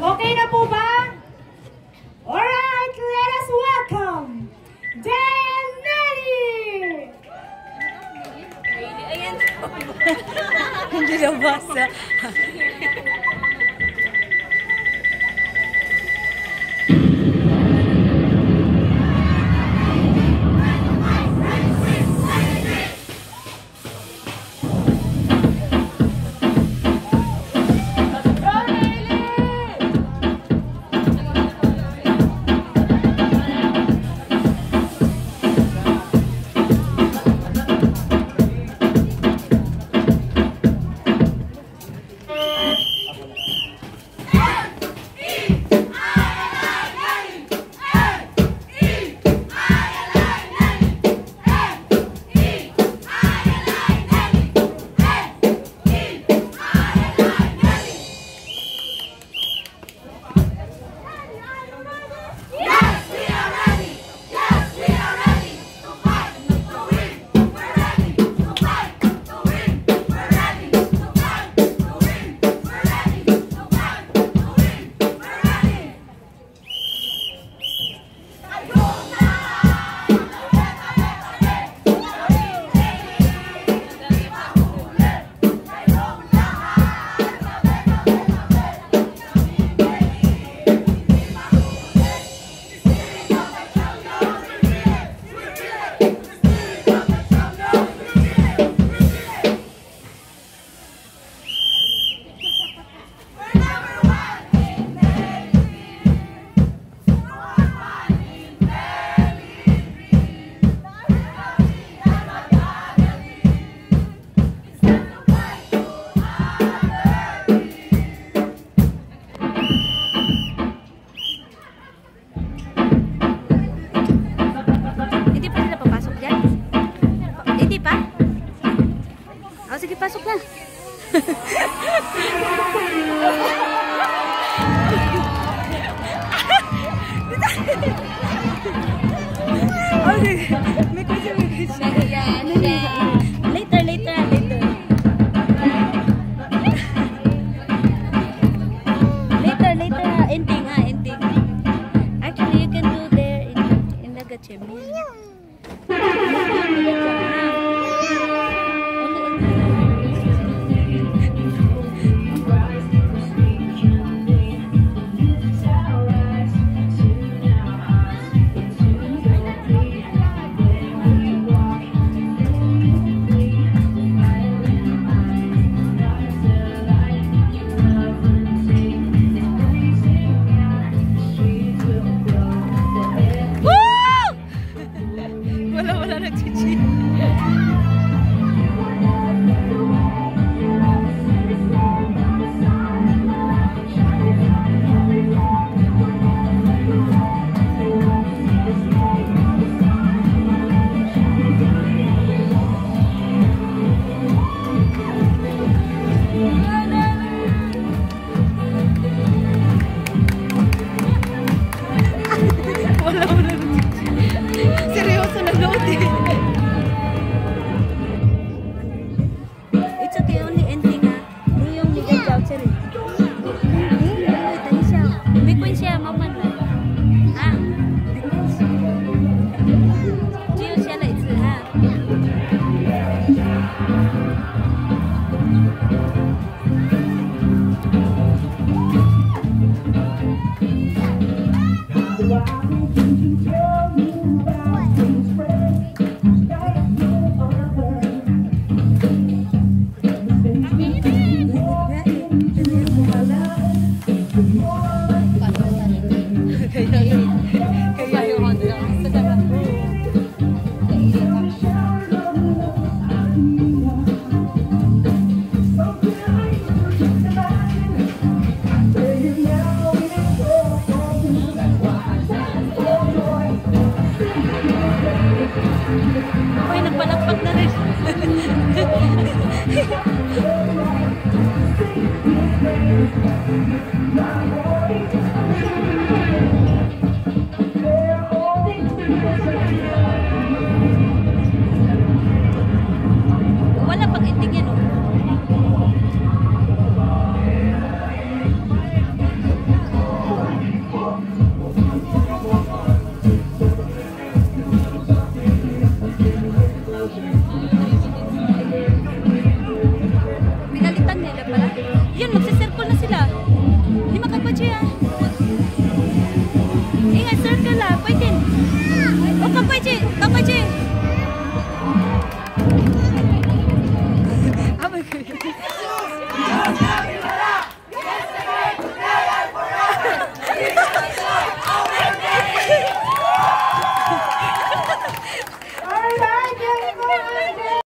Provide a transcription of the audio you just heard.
okay na po ba? Alright, let us welcome Dan Nani! Ayan. Hindi na basa. 哼。là quý